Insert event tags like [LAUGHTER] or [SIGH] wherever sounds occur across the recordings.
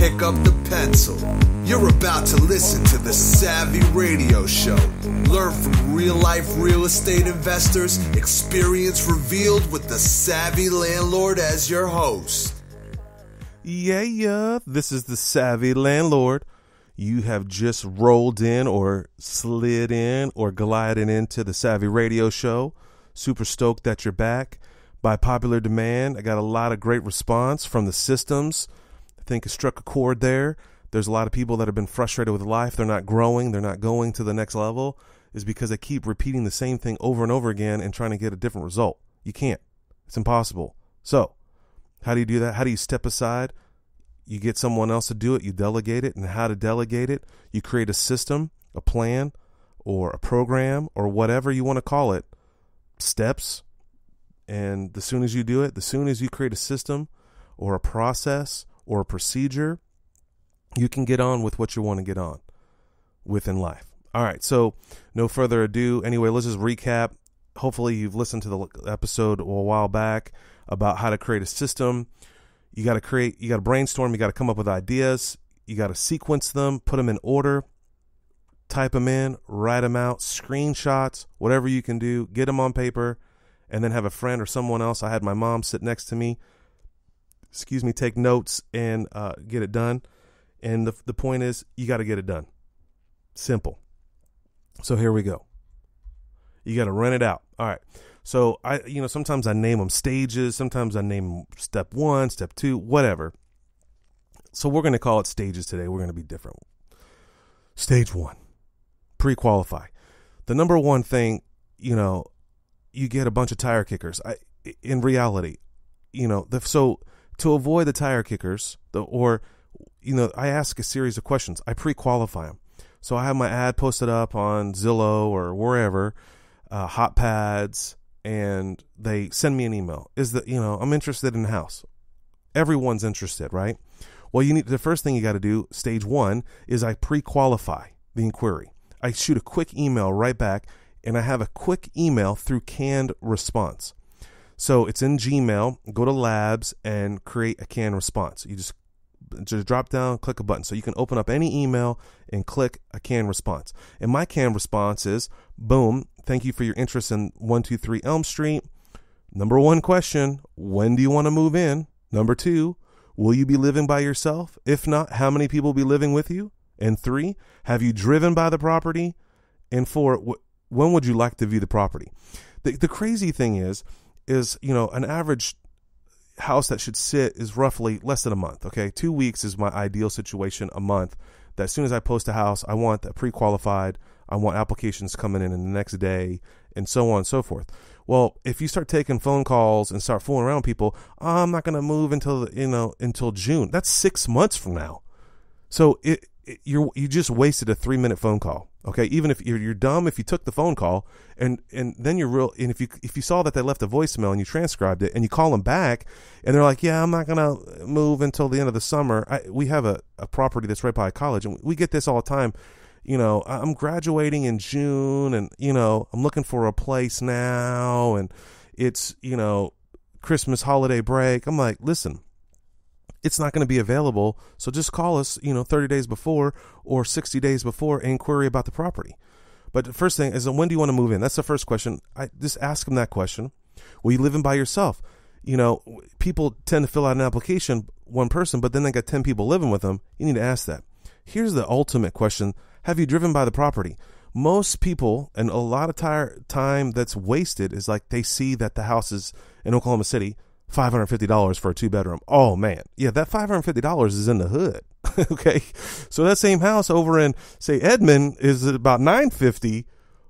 pick up the pencil. You're about to listen to the Savvy Radio Show. Learn from real life real estate investors, experience revealed with the Savvy Landlord as your host. Yeah, yeah, this is the Savvy Landlord. You have just rolled in or slid in or glided into the Savvy Radio Show. Super stoked that you're back. By popular demand, I got a lot of great response from the systems. I think it struck a chord there. There's a lot of people that have been frustrated with life. They're not growing, they're not going to the next level, is because they keep repeating the same thing over and over again and trying to get a different result. You can't, it's impossible. So, how do you do that? How do you step aside? You get someone else to do it, you delegate it, and how to delegate it, you create a system, a plan, or a program, or whatever you want to call it, steps. And the soon as you do it, the soon as you create a system or a process or a procedure, you can get on with what you want to get on with in life. All right, so no further ado. Anyway, let's just recap. Hopefully, you've listened to the episode a while back about how to create a system. You got to create, you got to brainstorm, you got to come up with ideas, you got to sequence them, put them in order, type them in, write them out, screenshots, whatever you can do, get them on paper, and then have a friend or someone else. I had my mom sit next to me, excuse me, take notes and uh, get it done. And the, the point is, you got to get it done. Simple. So here we go. You got to run it out. All right. So I, you know, sometimes I name them stages. Sometimes I name them step one, step two, whatever. So we're going to call it stages today. We're going to be different. Stage one, pre-qualify. The number one thing, you know, you get a bunch of tire kickers. I, in reality, you know, the, so to avoid the tire kickers, the, or you know, I ask a series of questions. I pre-qualify them. So I have my ad posted up on Zillow or wherever, uh, HotPads, and they send me an email. Is that you know I'm interested in a house. Everyone's interested, right? Well, you need the first thing you got to do. Stage one is I pre-qualify the inquiry. I shoot a quick email right back, and I have a quick email through canned response. So it's in Gmail. Go to Labs and create a canned response. You just just drop down, click a button. So you can open up any email and click a canned response. And my canned response is boom, thank you for your interest in 123 Elm Street. Number one question When do you want to move in? Number two, will you be living by yourself? If not, how many people will be living with you? And three, have you driven by the property? And four, wh- when would you like to view the property? The, the crazy thing is, is, you know, an average house that should sit is roughly less than a month. Okay, two weeks is my ideal situation. A month. That as soon as I post a house, I want that pre-qualified. I want applications coming in in the next day, and so on and so forth. Well, if you start taking phone calls and start fooling around people, oh, I'm not going to move until you know until June. That's six months from now. So it you you just wasted a three minute phone call. Okay, even if you're, you're dumb, if you took the phone call and and then you're real, and if you if you saw that they left a voicemail and you transcribed it and you call them back and they're like, yeah, I'm not gonna move until the end of the summer. I, we have a, a property that's right by college, and we get this all the time. You know, I'm graduating in June, and you know, I'm looking for a place now, and it's you know, Christmas holiday break. I'm like, listen, it's not going to be available. So just call us, you know, 30 days before or 60 days before and about the property. But the first thing is, when do you want to move in? That's the first question. I just ask them that question. Will you live in by yourself? You know, people tend to fill out an application, one person, but then they got 10 people living with them. You need to ask that. Here's the ultimate question Have you driven by the property? Most people, and a lot of tire, time that's wasted, is like they see that the house is in Oklahoma City $550 for a two bedroom. Oh man. Yeah, that $550 is in the hood. [LAUGHS] okay. So that same house over in say Edmond is about 950,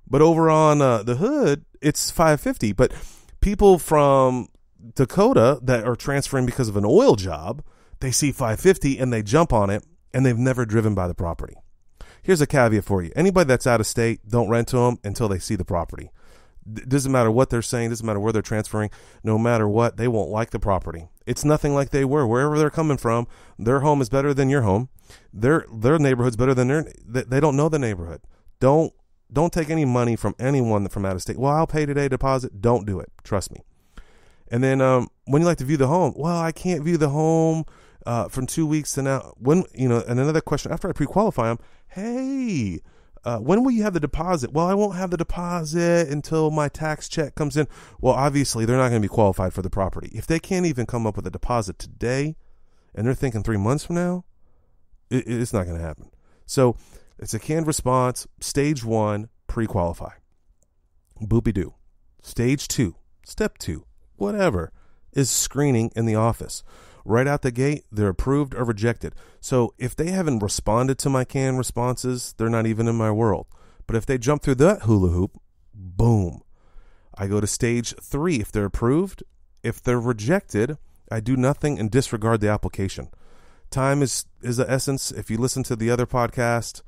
but over on uh, the hood it's 550. But people from Dakota that are transferring because of an oil job, they see 550 and they jump on it and they've never driven by the property. Here's a caveat for you. Anybody that's out of state, don't rent to them until they see the property doesn't matter what they're saying, doesn't matter where they're transferring, no matter what, they won't like the property. It's nothing like they were. Wherever they're coming from, their home is better than your home. Their their neighborhood's better than their they don't know the neighborhood. Don't don't take any money from anyone from out of state. Well, I'll pay today deposit. Don't do it. Trust me. And then um, when you like to view the home, well, I can't view the home uh, from two weeks to now. When you know, and another question after I pre-qualify them, hey, uh, when will you have the deposit? Well, I won't have the deposit until my tax check comes in. Well, obviously, they're not going to be qualified for the property if they can't even come up with a deposit today, and they're thinking three months from now. It, it's not going to happen. So it's a canned response. Stage one, pre-qualify. Boopy doo. Stage two, step two, whatever, is screening in the office right out the gate, they're approved or rejected. So if they haven't responded to my canned responses, they're not even in my world. But if they jump through that hula hoop, boom. I go to stage three if they're approved. If they're rejected, I do nothing and disregard the application. Time is is the essence. If you listen to the other podcast,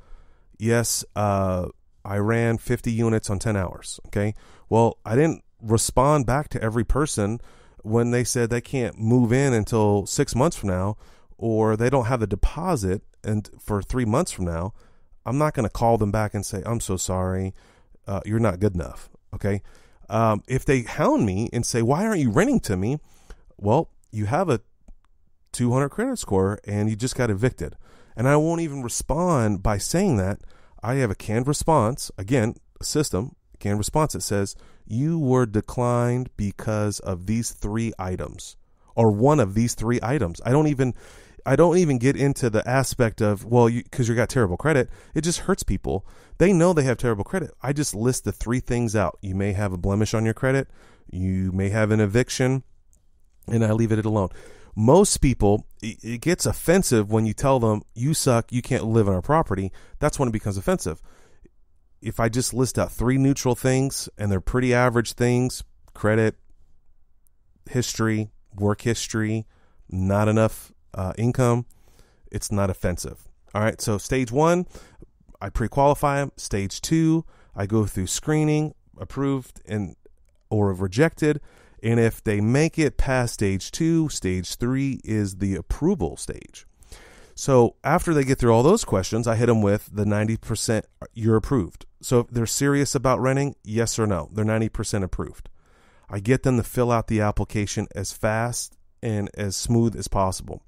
yes, uh, I ran 50 units on 10 hours. Okay. Well, I didn't respond back to every person when they said they can't move in until six months from now or they don't have the deposit and for three months from now i'm not going to call them back and say i'm so sorry. Uh, you're not good enough. Okay? Um, if they hound me and say why aren't you renting to me? Well you have a 200 credit score and you just got evicted. And i won't even respond by saying that. I have a canned response. Again a system canned response it says you were declined because of these three items or one of these three items. I don't even I don't even get into the aspect of well, you because you got terrible credit. It just hurts people. They know they have terrible credit. I just list the three things out. You may have a blemish on your credit. You may have an eviction, and I leave it alone. Most people, it gets offensive when you tell them you suck, you can't live on our property. That's when it becomes offensive if I just list out three neutral things and they're pretty average things credit, history, work history, not enough uh, income, it's not offensive. All right, so stage one, I pre qualify them. Stage two, I go through screening, approved and or rejected. And if they make it past stage two, stage three is the approval stage. So after they get through all those questions, I hit them with the 90% you're approved. So if they're serious about renting, yes or no, they're 90% approved. I get them to fill out the application as fast and as smooth as possible.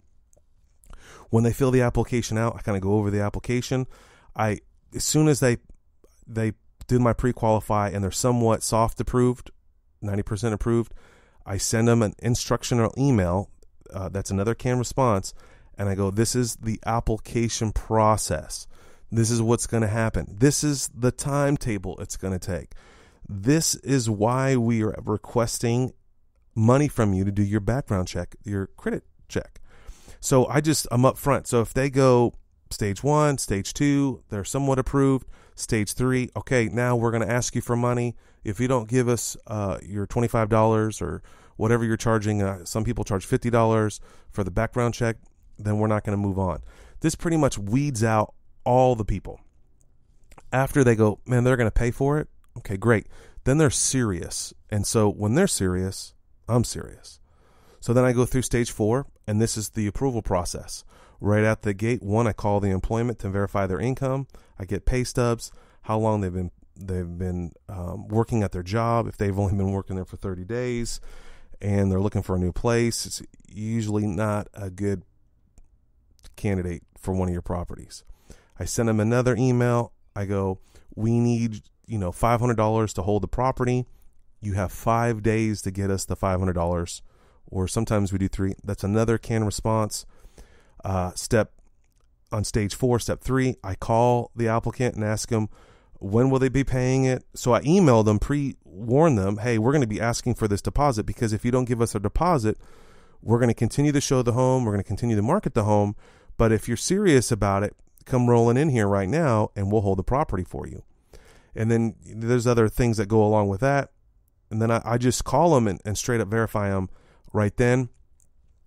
When they fill the application out, I kind of go over the application. I as soon as they they do my pre-qualify and they're somewhat soft approved, 90% approved, I send them an instructional email uh, that's another canned response and I go, this is the application process. This is what's going to happen. This is the timetable it's going to take. This is why we are requesting money from you to do your background check, your credit check. So I just, I'm up front. So if they go stage one, stage two, they're somewhat approved. Stage three, okay, now we're going to ask you for money. If you don't give us uh, your $25 or whatever you're charging, uh, some people charge $50 for the background check then we're not going to move on. This pretty much weeds out all the people. After they go, man, they're going to pay for it. Okay, great. Then they're serious. And so when they're serious, I'm serious. So then I go through stage four, and this is the approval process. Right at the gate, one, I call the employment to verify their income. I get pay stubs, how long they've been they've been um, working at their job. If they've only been working there for 30 days, and they're looking for a new place, it's usually not a good candidate for one of your properties. I send them another email. I go, we need, you know, $500 to hold the property. You have five days to get us the $500, or sometimes we do three. That's another can response. Uh, step on stage four, step three, I call the applicant and ask them, when will they be paying it? So I email them, pre warn them, hey, we're going to be asking for this deposit because if you don't give us a deposit, we're going to continue to show the home, we're going to continue to market the home, but if you're serious about it, come rolling in here right now and we'll hold the property for you. And then there's other things that go along with that. And then I, I just call them and, and straight up verify them right then.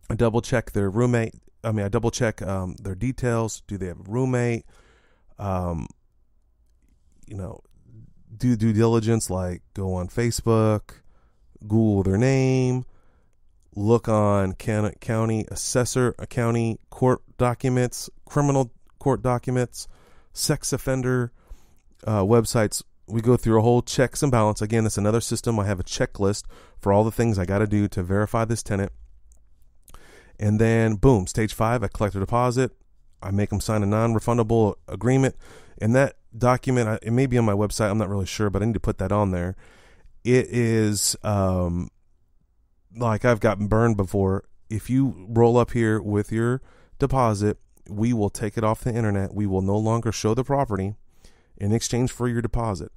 I double check their roommate. I mean, I double check um, their details. Do they have a roommate? Um, you know, do due diligence like go on Facebook, Google their name, look on county assessor, uh, county court documents, criminal court documents, sex offender uh, websites. We go through a whole checks and balance. Again, that's another system. I have a checklist for all the things I got to do to verify this tenant. And then, boom, stage five, I collect a deposit. I make them sign a non refundable agreement. And that document, it may be on my website. I'm not really sure, but I need to put that on there. It is um, like I've gotten burned before. If you roll up here with your deposit, we will take it off the internet. We will no longer show the property in exchange for your deposit.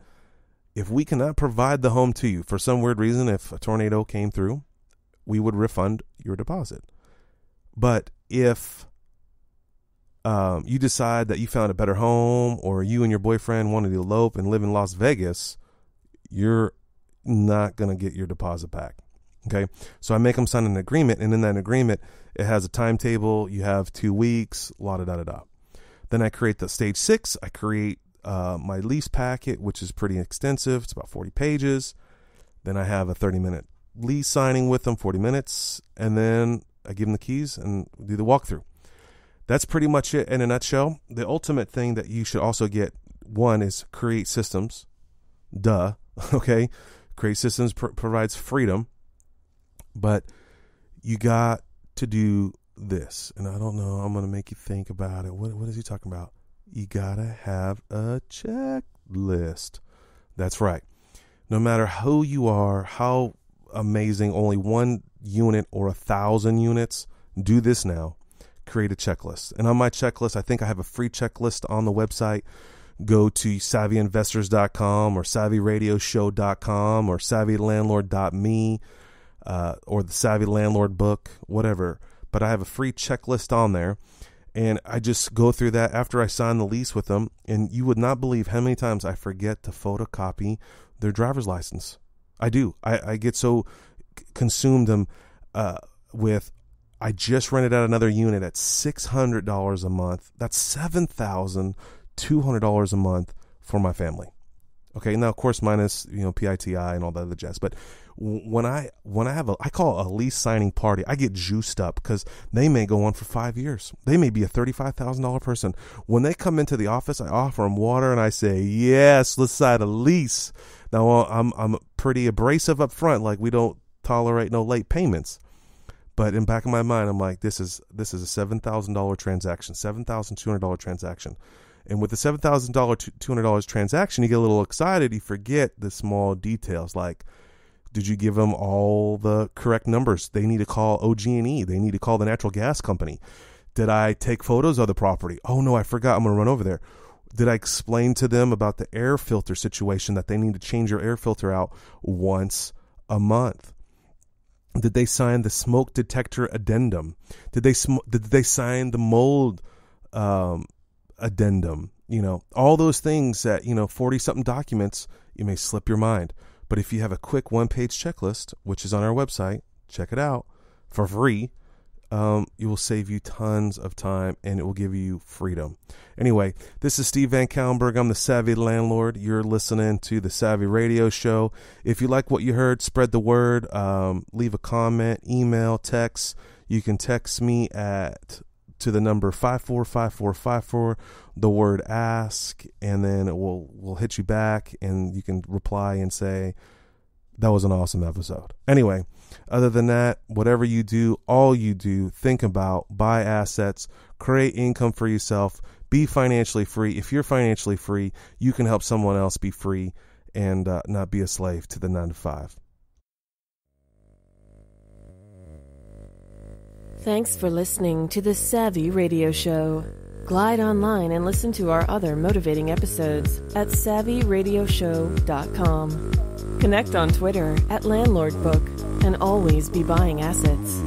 If we cannot provide the home to you for some weird reason, if a tornado came through, we would refund your deposit. But if um, you decide that you found a better home or you and your boyfriend wanted to elope and live in Las Vegas, you're not going to get your deposit back. Okay. So I make them sign an agreement, and in that agreement, it has a timetable. You have two weeks, la da da da da. Then I create the stage six. I create uh, my lease packet, which is pretty extensive. It's about 40 pages. Then I have a 30 minute lease signing with them, 40 minutes. And then I give them the keys and do the walkthrough. That's pretty much it in a nutshell. The ultimate thing that you should also get one is create systems. Duh. [LAUGHS] Okay. Create systems pr- provides freedom, but you got to do this. And I don't know. I'm going to make you think about it. What, what is he talking about? You got to have a checklist. That's right. No matter who you are, how amazing, only one unit or a thousand units, do this now. Create a checklist. And on my checklist, I think I have a free checklist on the website go to savvyinvestors.com or savvyradioshow.com or savvylandlord.me uh, or the Savvy Landlord book, whatever. But I have a free checklist on there. And I just go through that after I sign the lease with them. And you would not believe how many times I forget to photocopy their driver's license. I do. I, I get so consumed them uh, with I just rented out another unit at six hundred dollars a month. That's seven thousand $200 a month for my family. Okay, now of course minus you know PITI and all that other jazz, but when I when I have a I call a lease signing party, I get juiced up because they may go on for five years. They may be a thirty five thousand dollar person. When they come into the office, I offer them water and I say, "Yes, let's sign a lease." Now uh, I'm I'm pretty abrasive up front, like we don't tolerate no late payments. But in back of my mind, I'm like, this is this is a seven thousand dollar transaction, seven thousand two hundred dollar transaction. And with the seven thousand dollar, two hundred dollars transaction, you get a little excited. You forget the small details, like did you give them all the correct numbers? They need to call OG&E. They need to call the natural gas company. Did I take photos of the property? Oh no, I forgot. I'm going to run over there. Did I explain to them about the air filter situation that they need to change your air filter out once a month? Did they sign the smoke detector addendum? Did they sm- did they sign the mold um, addendum, you know, all those things that, you know, 40 something documents, you may slip your mind. But if you have a quick one page checklist, which is on our website, check it out for free. Um, it will save you tons of time and it will give you freedom. Anyway, this is Steve VanCauwenbergh. I'm the Savvy Landlord. You're listening to the Savvy Radio Show. If you like what you heard, spread the word. Um, leave a comment, email, text. You can text me at to the number 545454 the word ask and then it will will hit you back and you can reply and say that was an awesome episode. Anyway, other than that, whatever you do, all you do, think about buy assets, create income for yourself, be financially free. If you're financially free, you can help someone else be free and uh, not be a slave to the 9 to 5. Thanks for listening to the Savvy Radio Show. Glide online and listen to our other motivating episodes at savvyradioshow.com. Connect on Twitter at LandlordBook and always be buying assets.